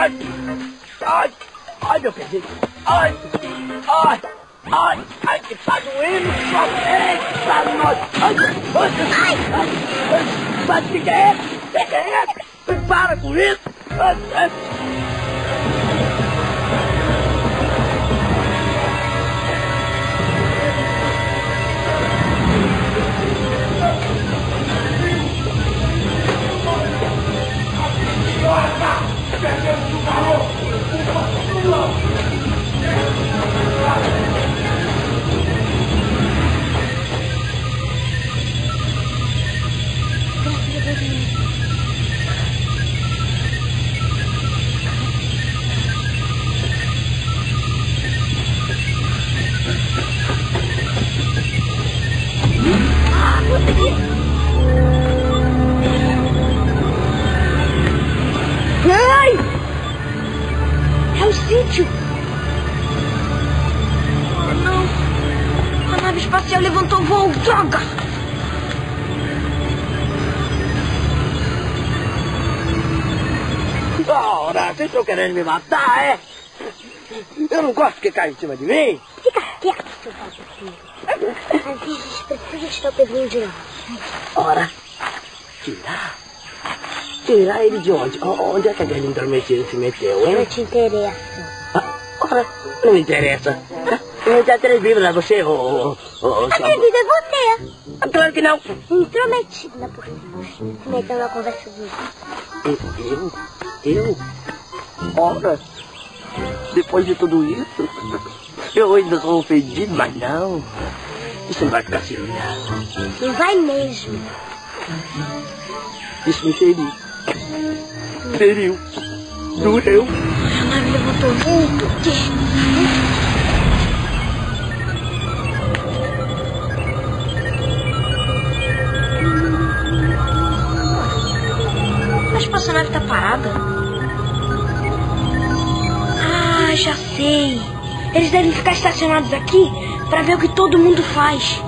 Ai! Ai! Ai, meu pezinho! Ai! Ai! Ai! Ai, que tá doendo! Eita, nós! Ai! Ai! Ai! Mas o que é? O que é? Para com isso! Ai, ai. Ai! Levantou voo! Droga! Ora, vocês estão querendo me matar, é? Eu não gosto que caia em cima de mim. Fica quieto, seu baixinho. Às vezes precisa tirar o Pedrinho de lá. Ora, tirar? Tirar ele de onde? Onde é que aquele intrometido se meteu, Não hein? te interessa. Ah, Ora, não me interessa. Não te atrevido, né? Você, ô... ô, ô, Atrevido é você! Claro que não. Intrometido na por. Se meteu na conversa dos outros. Eu? Eu? Ora, depois de tudo isso, eu ainda sou ofendido, mas não. Isso não vai ficar assim, não. Não vai mesmo. Isso me feriu. Feriu. Doeu. A nave levantou voo por quê? Mas a espaçonave tá parada. Ah, já sei. Eles devem ficar estacionados aqui para ver o que todo mundo faz.